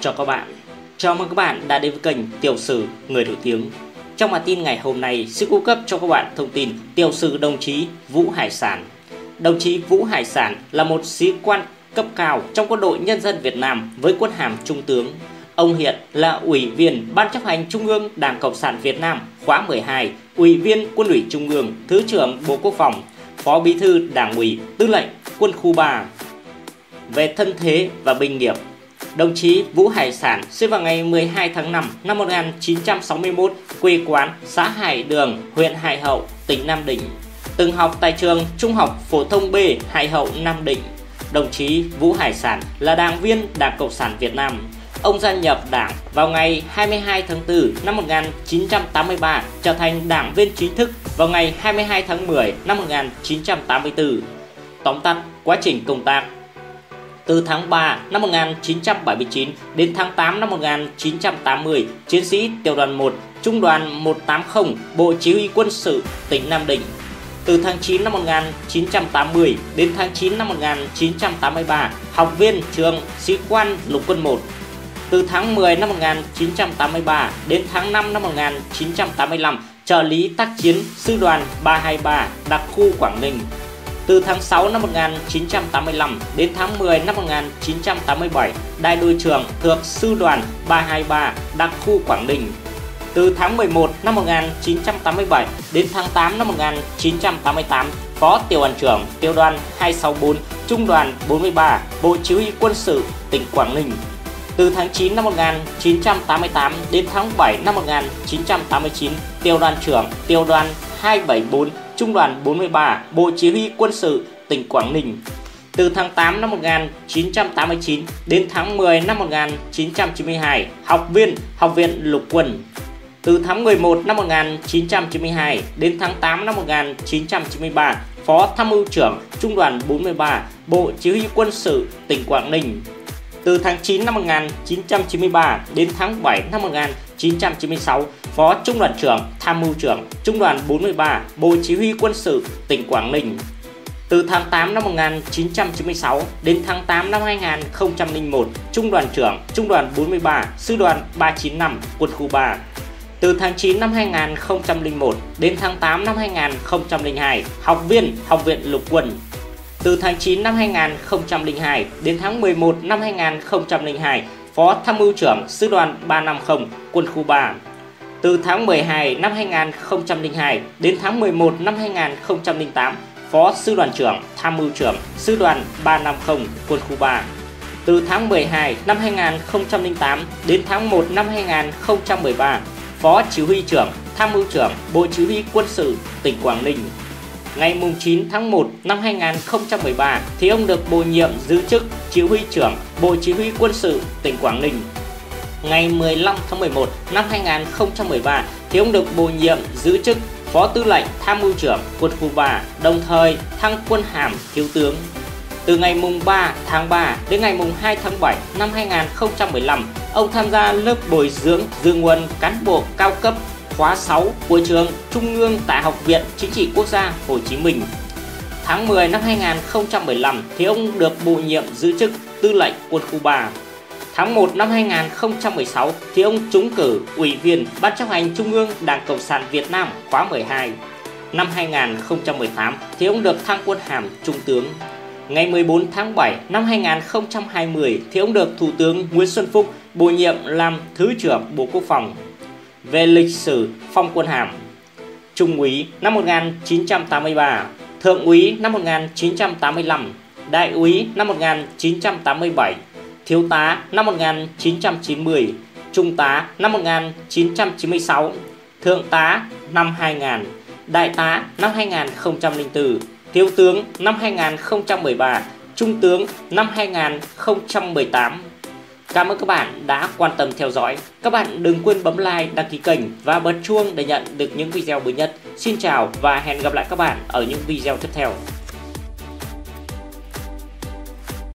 cho các bạn. Chào mừng các bạn đã đến với kênh Tiểu sử Người nổi tiếng. Trong bản tin ngày hôm nay sẽ cung cấp cho các bạn thông tin tiểu sử đồng chí Vũ Hải Sản. Đồng chí Vũ Hải Sản là một sĩ quan cấp cao trong quân đội nhân dân Việt Nam với quân hàm trung tướng. Ông hiện là ủy viên Ban chấp hành Trung ương Đảng Cộng sản Việt Nam khóa 12, ủy viên Quân ủy Trung ương, Thứ trưởng Bộ Quốc phòng, Phó Bí thư Đảng ủy, Tư lệnh Quân khu 3. Về thân thế và binh nghiệp, đồng chí Vũ Hải Sản sinh vào ngày 12 tháng 5 năm 1961, quê quán xã Hải Đường, huyện Hải Hậu, tỉnh Nam Định. Từng học tại trường Trung học phổ thông B Hải Hậu Nam Định. Đồng chí Vũ Hải Sản là đảng viên Đảng Cộng sản Việt Nam. Ông gia nhập đảng vào ngày 22 tháng 4 năm 1983, trở thành đảng viên chính thức vào ngày 22 tháng 10 năm 1984. Tóm tắt quá trình công tác từ tháng 3 năm 1979 đến tháng 8 năm 1980, chiến sĩ tiểu đoàn 1, trung đoàn 180, Bộ Chỉ huy quân sự tỉnh Nam Định. Từ tháng 9 năm 1980 đến tháng 9 năm 1983, học viên trường sĩ quan lục quân 1. Từ tháng 10 năm 1983 đến tháng 5 năm 1985, trợ lý tác chiến sư đoàn 323 đặc khu Quảng Ninh. Từ tháng 6 năm 1985 đến tháng 10 năm 1987, đại đội trưởng thuộc sư đoàn 323 đặc khu Quảng Ninh. Từ tháng 11 năm 1987 đến tháng 8 năm 1988, Phó Tiểu đoàn trưởng Tiểu đoàn 264 Trung đoàn 43 Bộ Chỉ huy Quân sự tỉnh Quảng Ninh. Từ tháng 9 năm 1988 đến tháng 7 năm 1989, Tiểu đoàn trưởng Tiểu đoàn 274 Trung đoàn 43 Bộ Chỉ huy Quân sự tỉnh Quảng Ninh. Từ tháng 8 năm 1989 đến tháng 10 năm 1992, học viên Học viện Lục quân. Từ tháng 11 năm 1992 đến tháng 8 năm 1993, Phó Tham mưu trưởng Trung đoàn 43 Bộ Chỉ huy Quân sự tỉnh Quảng Ninh. Từ tháng 9 năm 1993 đến tháng 7 năm 1996, Phó Trung đoàn trưởng, Tham mưu trưởng, Trung đoàn 43, Bộ Chỉ huy Quân sự tỉnh Quảng Ninh. Từ tháng 8 năm 1996 đến tháng 8 năm 2001, Trung đoàn trưởng, Trung đoàn 43, Sư đoàn 395, Quân khu 3. Từ tháng 9 năm 2001 đến tháng 8 năm 2002, học viên Học viện Lục quân. Từ tháng 9 năm 2002 đến tháng 11 năm 2002, Phó Tham mưu trưởng Sư đoàn 350, Quân khu 3 từ tháng 12 năm 2002 đến tháng 11 năm 2008, Phó Sư đoàn trưởng, Tham mưu trưởng, Sư đoàn 350, Quân khu 3. Từ tháng 12 năm 2008 đến tháng 1 năm 2013, Phó Chỉ huy trưởng, Tham mưu trưởng, Bộ Chỉ huy Quân sự tỉnh Quảng Ninh. Ngày 9 tháng 1 năm 2013 thì ông được bổ nhiệm giữ chức Chỉ huy trưởng Bộ Chỉ huy Quân sự tỉnh Quảng Ninh ngày 15 tháng 11 năm 2013 thì ông được bổ nhiệm giữ chức Phó Tư lệnh Tham mưu trưởng Quân khu 3, đồng thời thăng quân hàm thiếu tướng. Từ ngày mùng 3 tháng 3 đến ngày mùng 2 tháng 7 năm 2015, ông tham gia lớp bồi dưỡng dương nguồn cán bộ cao cấp khóa 6 của trường Trung ương tại Học viện Chính trị Quốc gia Hồ Chí Minh. Tháng 10 năm 2015 thì ông được bổ nhiệm giữ chức Tư lệnh Quân khu 3. Tháng 1 năm 2016 thì ông trúng cử ủy viên Ban chấp hành Trung ương Đảng Cộng sản Việt Nam khóa 12. Năm 2018 thì ông được thăng quân hàm Trung tướng. Ngày 14 tháng 7 năm 2020 thì ông được Thủ tướng Nguyễn Xuân Phúc bổ nhiệm làm Thứ trưởng Bộ Quốc phòng. Về lịch sử phong quân hàm Trung úy năm 1983, Thượng úy năm 1985, Đại úy năm 1987, thiếu tá năm 1990, trung tá năm 1996, thượng tá năm 2000, đại tá năm 2004, thiếu tướng năm 2013, trung tướng năm 2018. Cảm ơn các bạn đã quan tâm theo dõi. Các bạn đừng quên bấm like, đăng ký kênh và bật chuông để nhận được những video mới nhất. Xin chào và hẹn gặp lại các bạn ở những video tiếp theo.